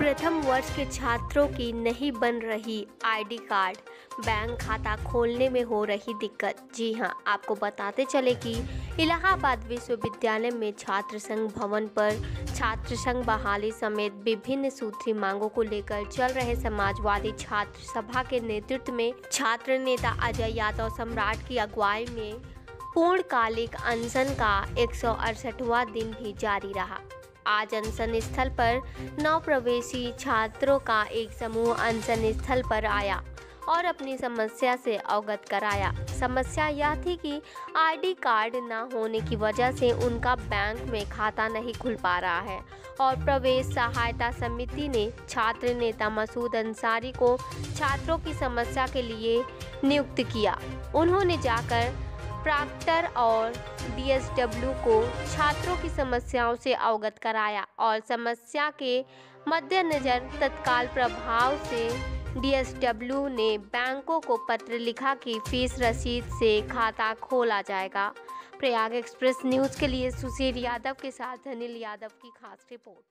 वर्ष के छात्रों की नहीं बन रही आईडी कार्ड। बैंक खाता खोलने में हो रही दिक्कत। जी हाँ, आपको बताते चले कि इलाहाबाद विश्वविद्यालय में छात्र संघ भवन पर छात्र संघ बहाली समेत विभिन्न सूत्री मांगों को लेकर चल रहे समाजवादी छात्र सभा के नेतृत्व में छात्र नेता अजय यादव सम्राट की अगुवाई में पूर्णकालिक अनशन का एक दिन भी जारी रहा। आज अनशन स्थल पर नौ प्रवेशी छात्रों का एक समूह अनशन स्थल पर आया और अपनी समस्या से अवगत कराया। समस्या यह थी कि आईडी कार्ड न होने की वजह से उनका बैंक में खाता नहीं खुल पा रहा है और प्रवेश सहायता समिति ने छात्र नेता मसूद अंसारी को छात्रों की समस्या के लिए नियुक्त किया। उन्होंने जाकर प्राक्टर और डीएसडब्ल्यू को छात्रों की समस्याओं से अवगत कराया और समस्या के मद्देनज़र तत्काल प्रभाव से डीएसडब्ल्यू ने बैंकों को पत्र लिखा कि फ़ीस रसीद से खाता खोला जाएगा। प्रयाग एक्सप्रेस न्यूज़ के लिए सुशील यादव के साथ अनिल यादव की खास रिपोर्ट।